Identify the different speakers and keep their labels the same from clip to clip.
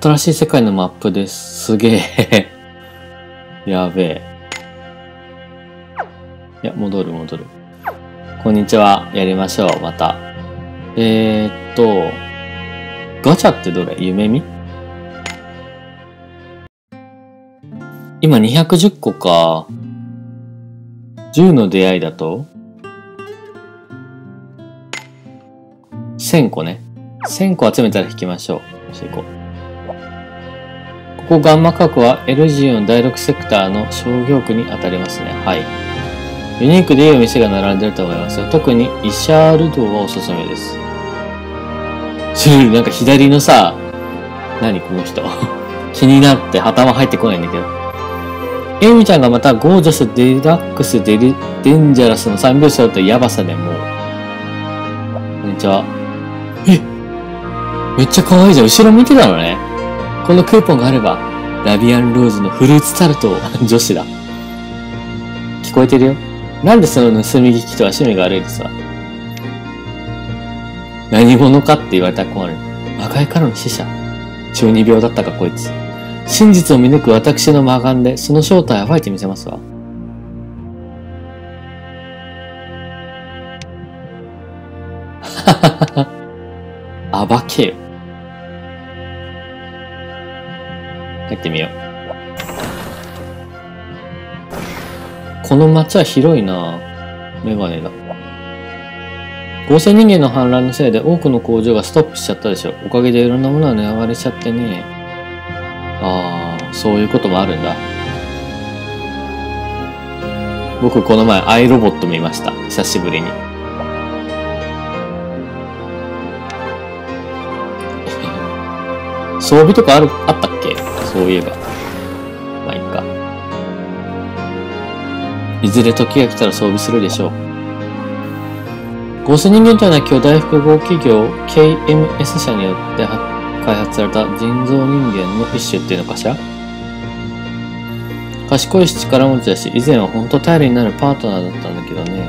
Speaker 1: 新しい世界のマップです。すげえ。やべえ。いや、戻る戻る。こんにちは。やりましょう。また。えー、っと、ガチャってどれ？夢見？今210個か。10の出会いだと ?1000 個ね。1000個集めたら引きましょう。よし行こう。ここガンマ核はエルジオン第6セクターの商業区に当たりますね。はい。ユニークでいいお店が並んでると思いますよ。特にイシャールドはおすすめです。シュルなんか左のさ、何この人。気になって頭入ってこないんだけど。エミちゃんがまたゴージャス、デラックス、デリ、デンジャラスの3拍子だったヤバさでもう。こんにちは。えめっちゃ可愛いじゃん。後ろ見てたのね。このクーポンがあれば、ラビアンローズのフルーツタルトを女子だ。聞こえてるよ。なんでその盗み聞きとは趣味が悪いですわ。何者かって言われたら困る。赤いからの死者。中二病だったかこいつ。真実を見抜く私の魔眼で、その正体を暴いてみせますわ。暴けよ。入ってみよう。この街は広いなメガネだ。合成人間の反乱のせいで多くの工場がストップしちゃったでしょ。おかげでいろんなものが値上がりしちゃってね。ああ、そういうこともあるんだ。僕この前アイロボット見ました。久しぶりに。装備とかある、あったっけ？そういえば。まあいいか。いずれ時が来たら装備するでしょう。合成人間というのは巨大複合企業 KMS 社によって開発された人造人間の一種っていうのかしら賢いし力持ちだし、以前は本当頼りになるパートナーだったんだけどね。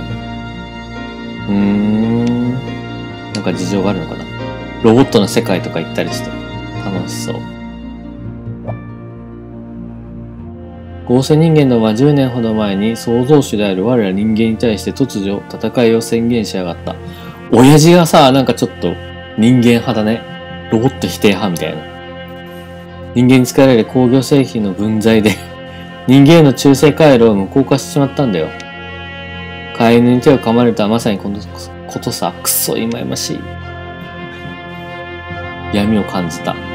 Speaker 1: うーん。なんか事情があるのかなロボットの世界とか行ったりして。楽しそう。合成人間どもは10年ほど前に創造主である我ら人間に対して突如戦いを宣言しやがった。親父がさ、なんかちょっと人間派だね。ロボット否定派みたいな。人間に使われる工業製品の分際で人間への中性回路を無効化してしまったんだよ。飼い犬に手を噛まれたまさにこのことさ、くっそ忌ましい。闇を感じた。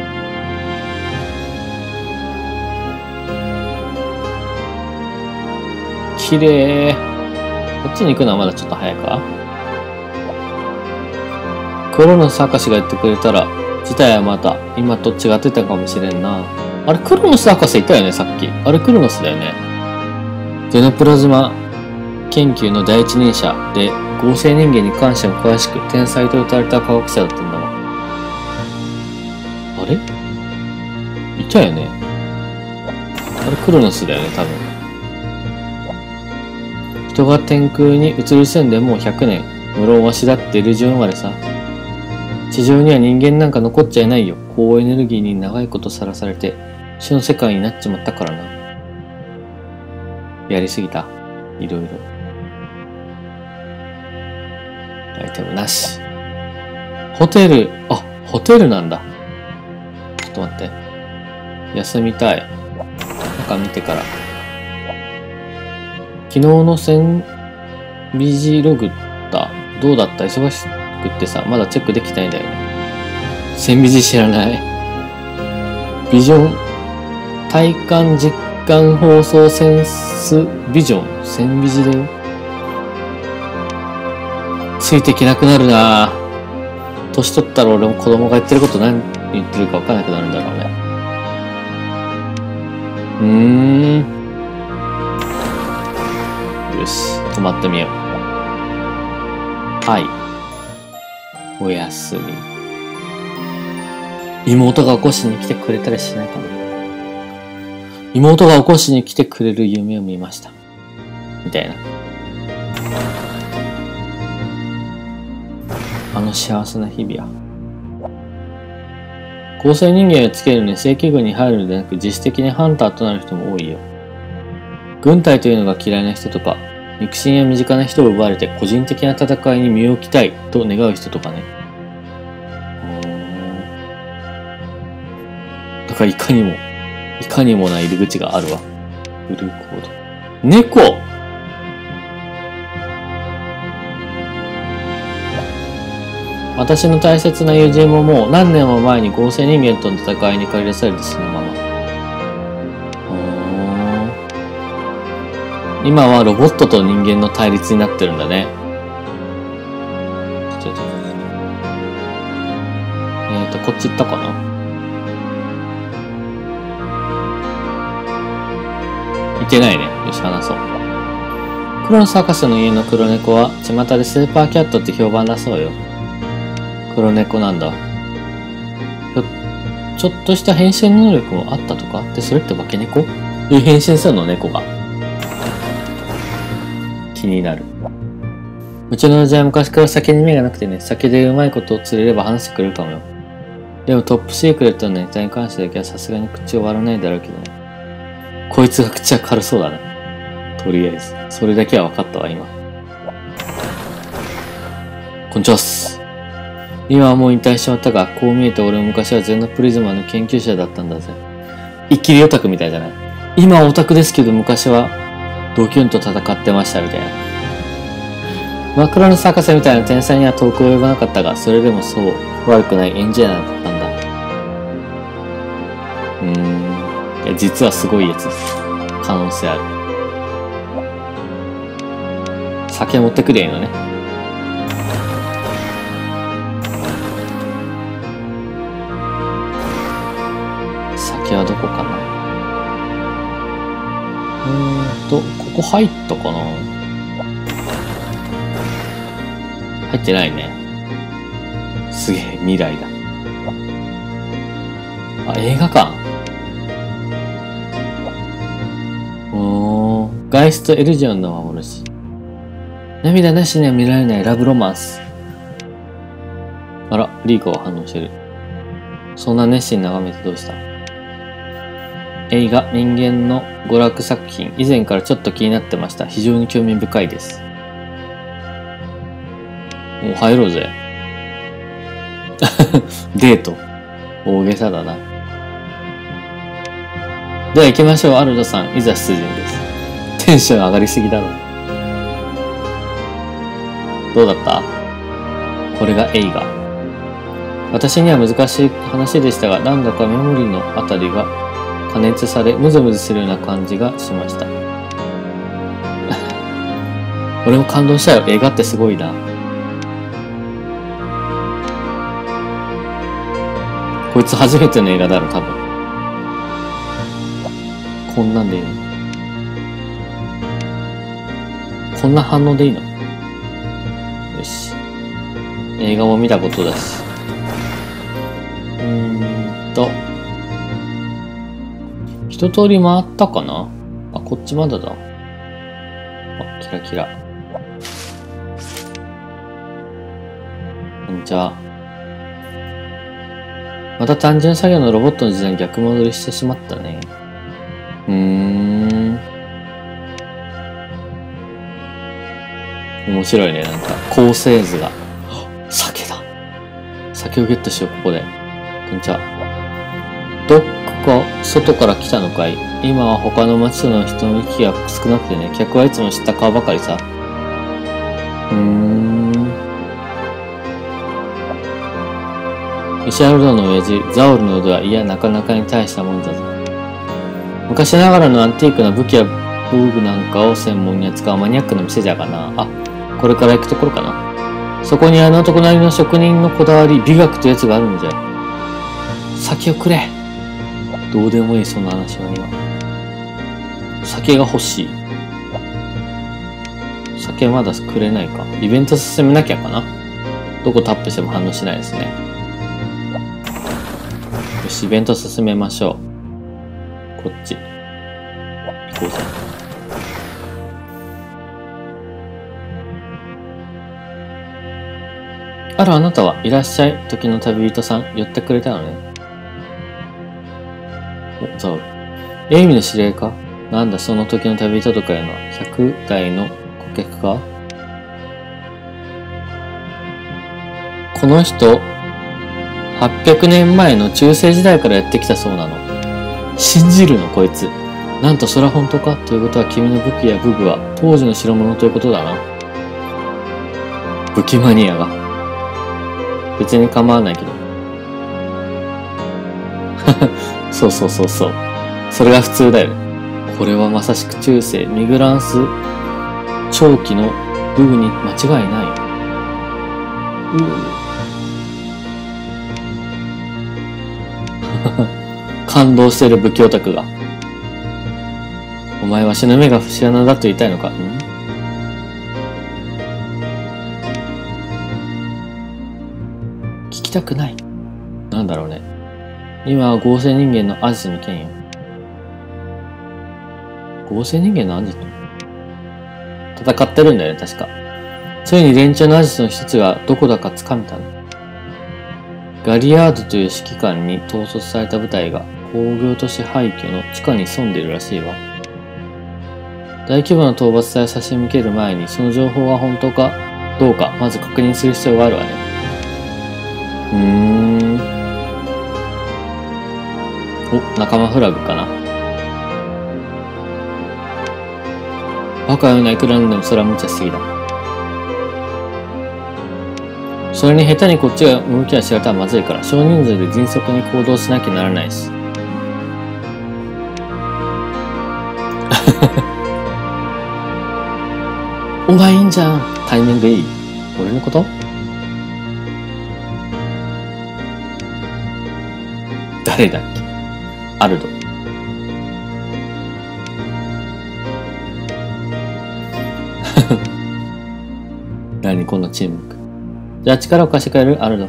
Speaker 1: 綺麗。こっちに行くのはまだちょっと早いかクロノス博士が言ってくれたら、事態はまた今と違ってたかもしれんな。あれ、クロノス博士いたよね、さっき。あれ、クロノスだよね。ゼノプラズマ研究の第一人者で、合成人間に関しても詳しく、天才と歌われた科学者だったんだわ。あれ？いたよね。あれ、クロノスだよね、多分。人が天空に移る線でもう100年。無論わしだってイルジョン生まれさ。地上には人間なんか残っちゃいないよ。高エネルギーに長いことさらされて、死の世界になっちまったからな。やりすぎた。いろいろ。アイテムなし。ホテル、あ、ホテルなんだ。ちょっと待って。休みたい。中見てから。昨日の戦ビジログだ。どうだった？忙しくってさ、まだチェックできないんだよね。戦ビジ知らない。ビジョン、体感実感放送センスビジョン、戦ビジだよ。ついていけなくなるな年取ったら俺も子供が言ってること何言ってるか分かんなくなるんだろうね。うーん。よし、止まってみよう。はい。おやすみ。妹が起こしに来てくれたりしないかな。妹が起こしに来てくれる夢を見ました。みたいな。あの幸せな日々や。合成人間をつけるのに正規軍に入るのではなく自主的にハンターとなる人も多いよ。軍隊というのが嫌いな人とか、肉親や身近な人を奪われて個人的な戦いに身を置きたいと願う人とかね。だからいかにも、いかにもな入り口があるわ。ブルーコード。猫私の大切な友人ももう何年も前に合成人間との戦いに駆り出されてそのまま。今はロボットと人間の対立になってるんだね。えっ、ー、と、こっち行ったかな？行ってないね。よし、話そう。黒の博士の家の黒猫は、巷でスーパーキャットって評判だそうよ。黒猫なんだ。ちょっとした変身能力もあったとか？で、それって化け猫？え、変身するの？猫が。気になる。うちの親父は昔から酒に目がなくてね、酒でうまいことを釣れれば話してくれるかもよ。でもトップシークレットのネタに関してだけはさすがに口を割らないだろうけどね。こいつが口は軽そうだね。とりあえず。それだけは分かったわ、今。こんにちはっす。今はもう引退しちまったが、こう見えて俺も昔はゼノプリズマの研究者だったんだぜ。一気りオタクみたいじゃない今はオタクですけど昔はドキュンと戦ってましたみたいな。マクロの博士みたいな天才には遠く及ばなかったが、それでもそう悪くないエンジニアだったんだ。うーん。いや、実はすごいやつです。可能性ある。酒持ってくれいいのね。酒はどこかなうーんと、ここ入ったかな？入ってないね。すげえ、未来だ。あ、映画館おー、ガイスト・エルジョンの幻。涙なしには見られないラブロマンス。あら、リーコが反応してる。そんな熱心に眺めてどうした？映画人間の娯楽作品。以前からちょっと気になってました。非常に興味深いです。もう入ろうぜ。デート。大げさだな。では行きましょう。アルドさん。いざ出陣です。テンション上がりすぎだろ。どうだった？これが映画。私には難しい話でしたがなんだかメモリーのあたりが加熱されムズムズするような感じがしました。俺も感動したよ。映画ってすごいな。こいつ初めての映画だろ多分。こんなんでいいの？こんな反応でいいの？よし。映画も見たことだし。一通り回ったかな？あ、こっちまだだ。あ、キラキラ。こんにちは。また単純作業のロボットの時代に逆戻りしてしまったね。うーん。面白いね、なんか、構成図が。酒だ。酒をゲットしよう、ここで。こんにちは。どっ外から来たのかい？今は他の町との人の行きが少なくてね、客はいつも知った顔ばかりさ。うーん。イシャルドの親父、ザオルの腕はいや、なかなかに大したもんだぞ。昔ながらのアンティークな武器や武具なんかを専門に扱うマニアックな店じゃがな。あ、これから行くところかな。そこにあの男なりの職人のこだわり、美学とやつがあるんじゃ。先をくれ。どうでもいい、その話は今。酒が欲しい。酒まだくれないか。イベント進めなきゃかな。どこタップしても反応しないですね。よし、イベント進めましょう。こっち。行こうぜ。あら、あなたはいらっしゃい。時の旅人さん、寄ってくれたのね。ザウル。エイミの指令か？なんだその時の旅人とかへの？100代の顧客か？この人、800年前の中世時代からやってきたそうなの。信じるのこいつ。なんとそれは本当か？ということは君の武器や武具は当時の代物ということだな。武器マニアが。別に構わないけど。そうそうそうそう。それが普通だよ。これはまさしく中世ミグランス長期の武具に間違いない。う 感動してる武器オタクが。お前は死ぬ目が節穴だと言いたいのか？ん？聞きたくない。なんだろうね。今は合成人間のアジトの件よ。合成人間のアジト戦ってるんだよね、確か。ついに連中のアジトの一つがどこだか掴めたの。ガリアードという指揮官に統率された部隊が工業都市廃墟の地下に潜んでいるらしいわ。大規模な討伐隊を差し向ける前にその情報は本当かどうかまず確認する必要があるわね。うーん。仲間フラグかな。バカようないくらなんでもそれは無茶しすぎだ。それに下手にこっちが動きは知られたらまずいから少人数で迅速に行動しなきゃならないし。お前いいんじゃん。タイミングいい。俺のこと？誰だっけ？アルド。何この沈黙。じゃあ力を貸してくれるアルド。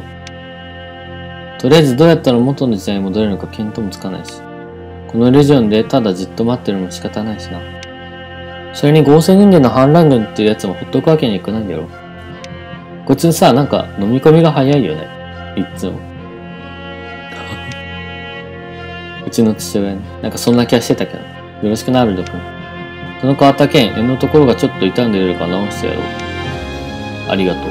Speaker 1: とりあえずどうやったら元の時代に戻れるのか見当もつかないし。このレジオンでただじっと待ってるのも仕方ないしな。それに合成人間の反乱軍っていうやつもほっとくわけにはいかないんだよ。こいつさ、なんか飲み込みが早いよね。いっつも。うちの父親ね。なんかそんな気はしてたけど。よろしくな、アルド君。その変わった剣、柄のところがちょっと傷んでいるから直してやろう。ありがとう。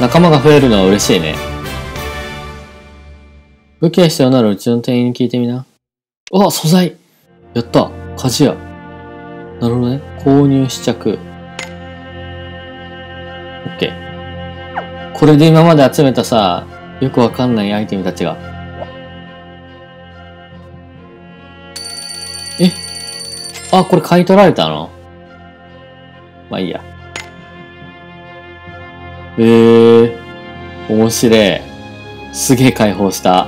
Speaker 1: 仲間が増えるのは嬉しいね。武器が必要ならうちの店員に聞いてみな。あ、素材やった鍛冶屋。なるほどね。購入試着。オッケー。これで今まで集めたさ、よくわかんないアイテムたちが。え？あ、これ買い取られたの？まあいいや。えー、面白い。すげえ解放した。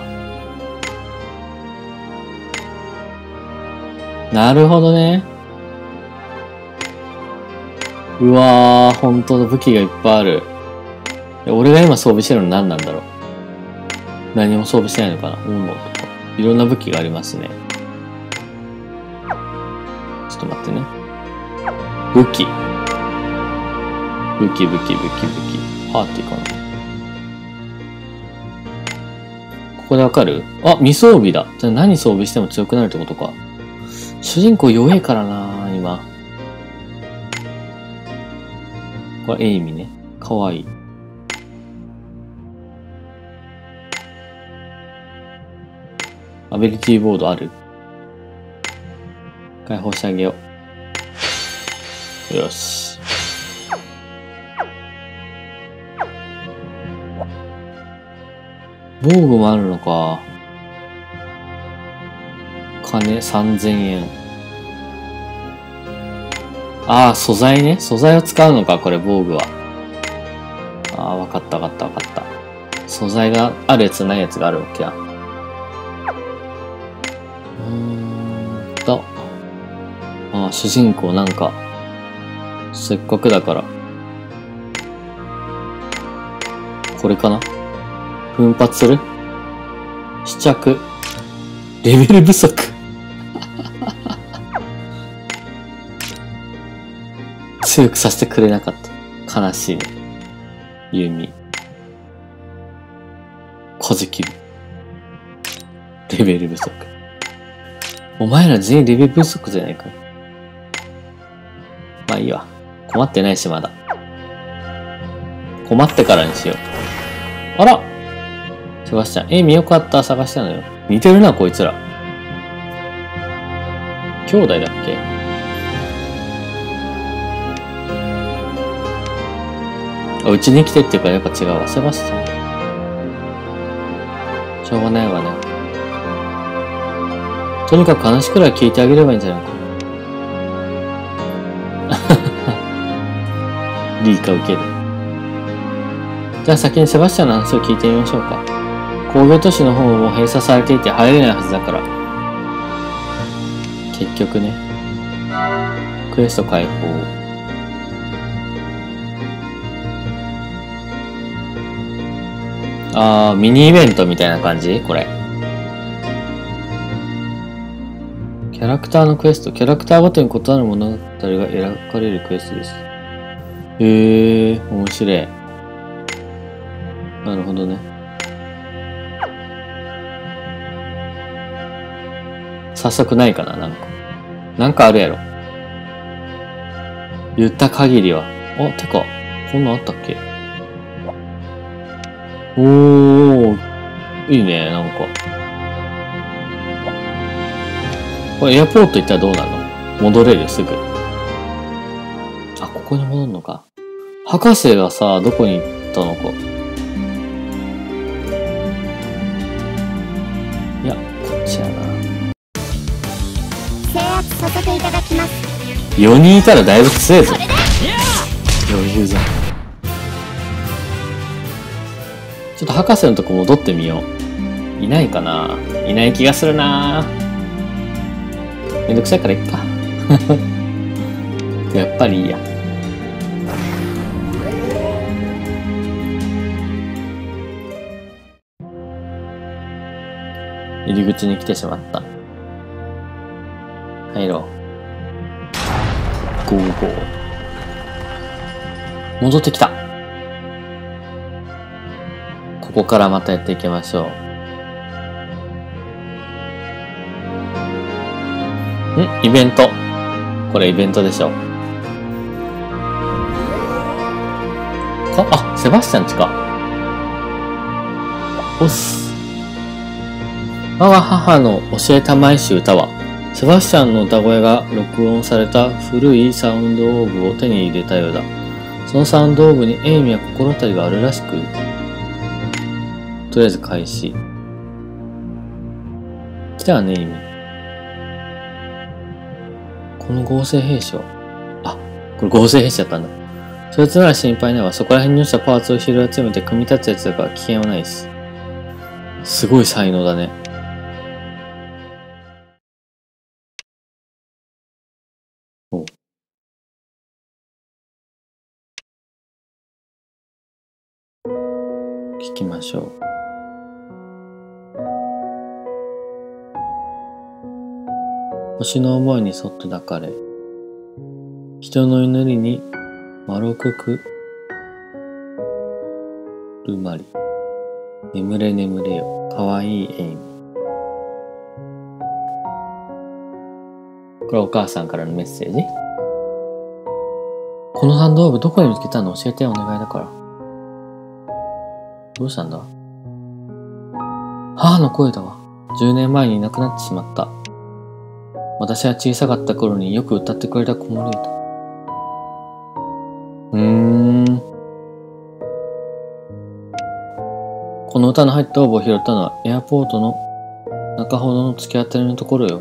Speaker 1: なるほどね。うわー、本当だ、武器がいっぱいある。俺が今装備してるの何なんだろう。何も装備してないのかな斧とか。いろんな武器がありますね。ちょっと待ってね。武器。武器、武器、武器、武器。パーティーかなここでわかる？あ、未装備だ。じゃあ何装備しても強くなるってことか。主人公弱いからな今。これエイミね。かわいい。アビリティボードある？解放してあげよう。よし。防具もあるのか。金3000円。ああ、素材ね。素材を使うのか、これ、防具は。ああ、わかったわかったわかった。素材があるやつないやつがあるわけや。うーんと。ああ、主人公なんか、せっかくだから。これかな？奮発する？試着？レベル不足？強くさせてくれなかった。悲しいね。弓。風切る。レベル不足。お前ら全員レベル不足じゃないか。まあいいわ。困ってないし、まだ。困ってからにしよう。あらセバスチャン。え、見よかった探したのよ。似てるな、こいつら。兄弟だっけ？うちに来てっていうかやっぱ違うわ。セバスチャン。しょうがないわね。とにかく話くらい聞いてあげればいいんじゃないかな リーカ受ける。じゃあ先にセバスチャンの話を聞いてみましょうか。工業都市の方も閉鎖されていて入れないはずだから。結局ね。クエスト解放。あー、ミニイベントみたいな感じ？これ。キャラクターのクエスト？キャラクターごとに異なる物語が描かれるクエストです。へえー、面白い。なるほどね。早速ないかな、なんか。なんかあるやろ。言った限りは。あ、てか、こんなんあったっけ？おー、いいね、なんか。これエアポート行ったらどうなの？戻れる？すぐ。あ、ここに戻るのか。博士がさ、どこに行ったのか。いや、こっちやな。
Speaker 2: 制圧させていただきます
Speaker 1: 4人いたらだいぶ強いぞ。余裕じちょっと博士のとこ戻ってみよう。いないかないない気がするなめんどくさいからいっか。やっぱりいいや。入り口に来てしまった。入ろう。ゴーゴー。戻ってきた。ここからまたやっていきましょう。ん？イベント？これイベントでしょ。か、あ、セバスチャンちか。おっす。我が母の教えたまいし歌は、セバスチャンの歌声が録音された古いサウンドオーブを手に入れたようだ。そのサウンドオーブにエイミや心当たりがあるらしく、とりあえず開始。来たね、エイミ。この合成兵士は、あ、これ合成兵士だったんだ。そいつなら心配ないわ。そこら辺に落ちたパーツを拾い集めて組み立つやつだから危険はないです。ごい才能だね。お聞きましょう。星の思いにそっと抱かれ、人の祈りに丸くくるまり、眠れ眠れよ、かわいいエイミ。これお母さんからのメッセージこのハンドオーブどこに見つけたの？教えてお願いだから。どうしたんだ？母の声だわ。10年前にいなくなってしまった。私は小さかった頃によく歌ってくれた子守歌。うーん。この歌の入ったオーブを拾ったのはエアポートの中ほどの突き当たりのところよ。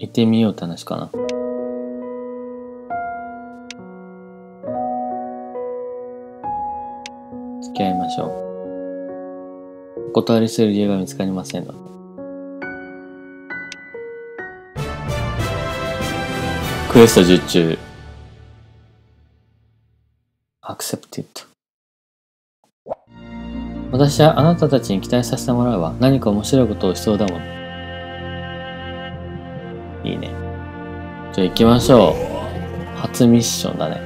Speaker 1: 行ってみようって話かな。断りする理由が見つかりませんので。クエスト受注。Accepted。私はあなたたちに期待させてもらうわ。何か面白いことをしそうだもん。いいね。じゃあ行きましょう。初ミッションだね。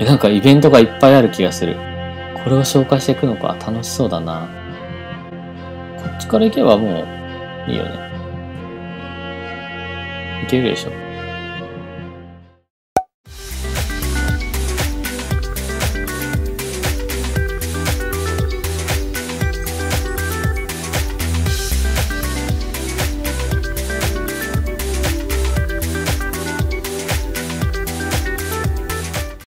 Speaker 1: え、なんかイベントがいっぱいある気がする。これを紹介していくのか。楽しそうだな。こっちから行けばもういいよね。行けるでしょ。